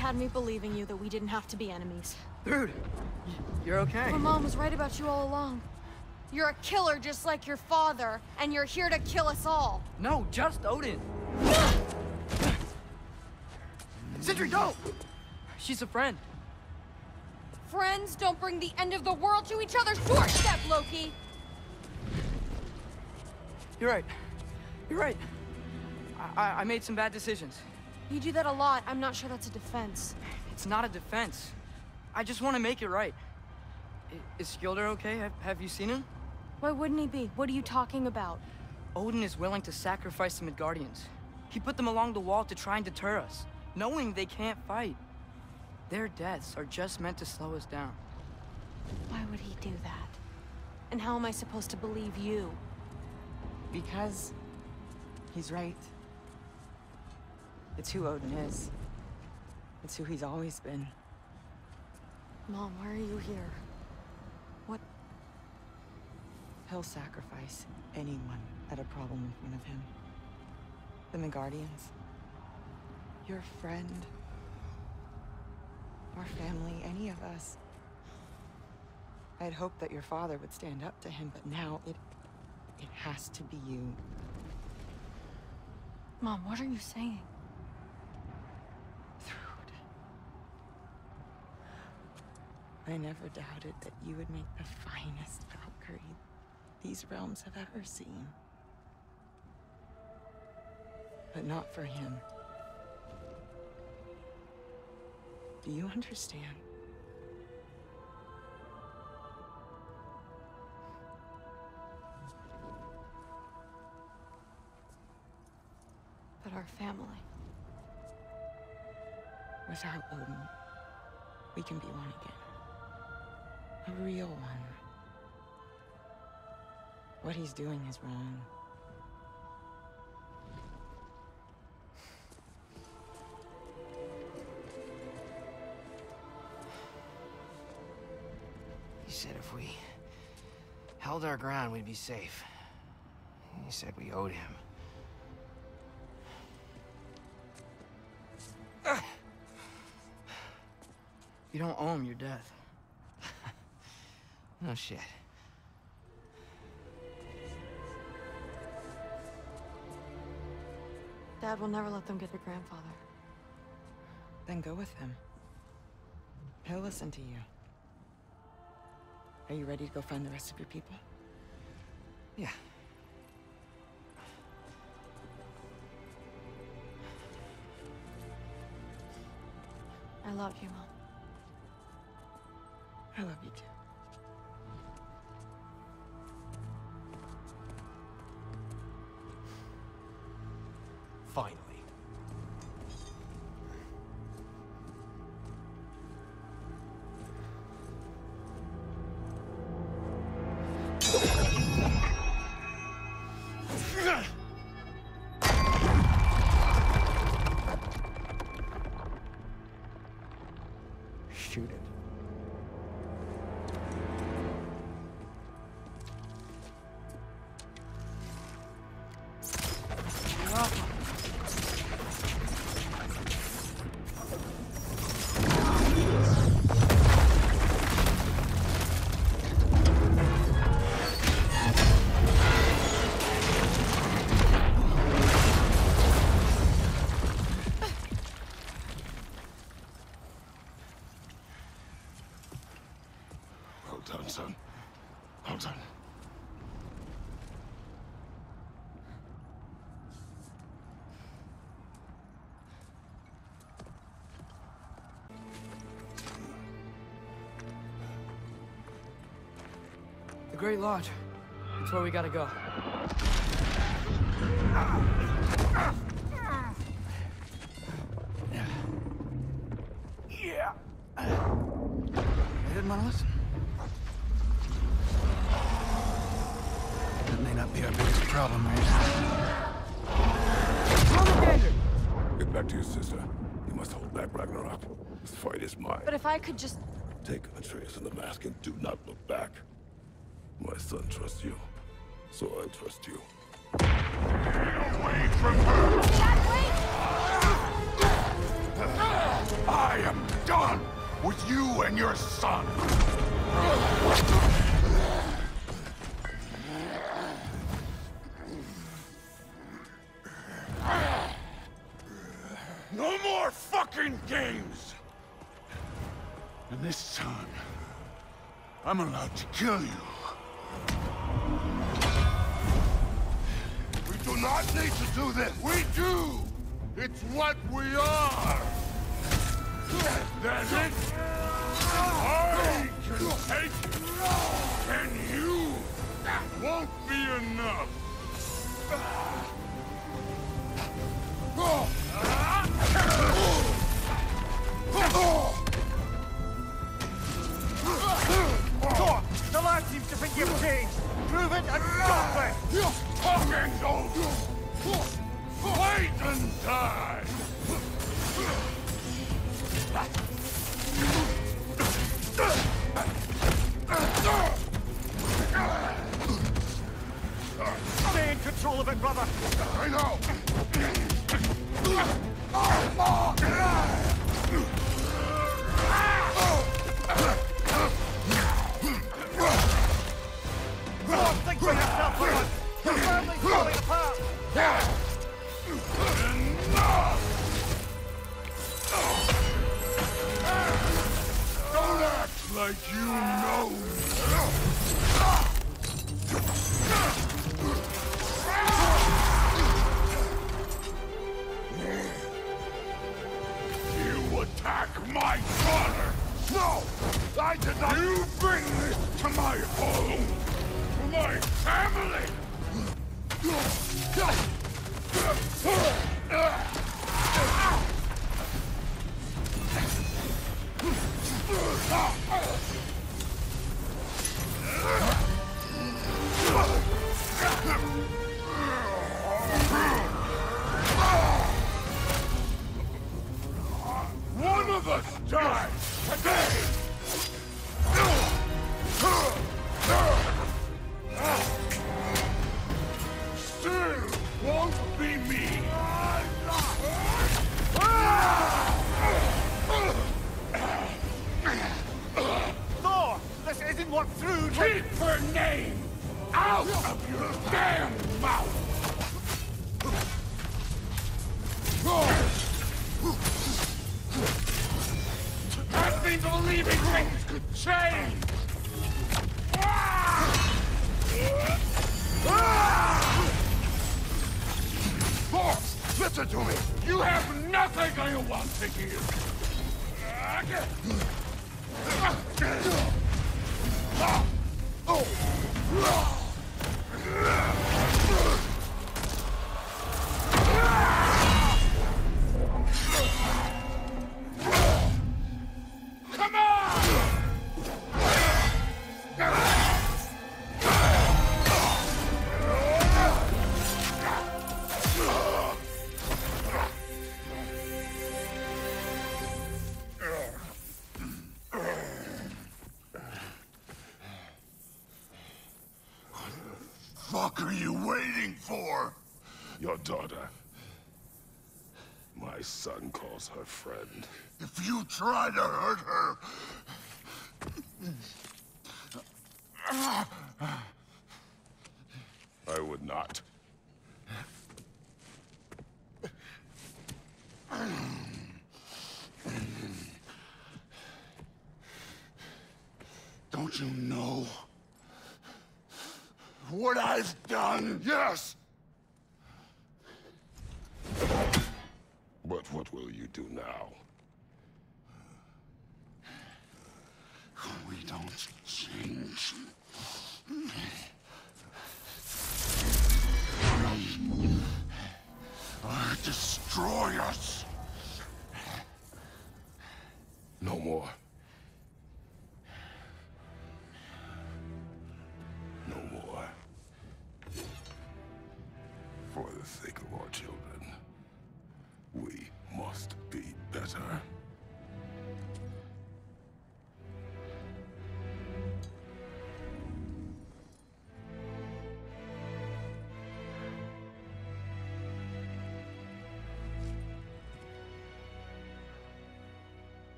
had me believing you that we didn't have to be enemies. Thrud, you're okay. My mom was right about you all along. You're a killer just like your father, and you're here to kill us all. No, just Odin. Sentry, go! She's a friend. Friends don't bring the end of the world to each other's doorstep, Loki! You're right. You're right. I, I, I made some bad decisions. You do that a lot. I'm not sure that's a defense. It's not a defense. I just want to make it right. I, is Skilder okay? Have, have you seen him? Why wouldn't he be? What are you talking about? Odin is willing to sacrifice the Midgardians. He put them along the wall to try and deter us, knowing they can't fight. Their deaths are just meant to slow us down. Why would he do that? And how am I supposed to believe you? Because he's right. It's who Odin is. It's who he's always been. Mom, why are you here? What? He'll sacrifice anyone at a problem in front of him. The Midgardians. Your friend. Our family, any of us. I had hoped that your father would stand up to him, but now it... it has to be you. Mom, what are you saying? I never doubted that you would make the finest Valkyrie these realms have ever seen. But not for him. Do you understand? But our family. Without Odin, we can be one again. A real one. What he's doing is wrong. He said if we held our ground, we'd be safe. He said we owed him. You don't owe him your death. No shit. Dad will never let them get their grandfather. Then go with him. He'll listen to you. Are you ready to go find the rest of your people? Yeah. I love you, Mom. I love you too. Shoot it. Great Lodge. It's where we gotta go. Yeah. You didn't want to listen? That may not be our biggest problem right now. Get back to your sister. You must hold back Ragnarok. This fight is mine. But if I could just... Take Atreus and the mask and do not look back. My son trusts you, so I trust you. Get away from her! Dad, wait! I am done with you and your son. No more fucking games! And this time, I'm allowed to kill you. Do not need to do this. We do! It's what we are! That's it! I can take it! And you won't be enough! Stay in control of it, brother. I know! I did not- You bring this to my home! To my family! Believing things could change! Boss, listen to me! You have nothing I want to hear! Come fuck are you waiting for? Your daughter. My son calls her friend. If you try to hurt her... I would not. Don't you know I've done? Yes! But what will you do now? We don't change. Destroy us.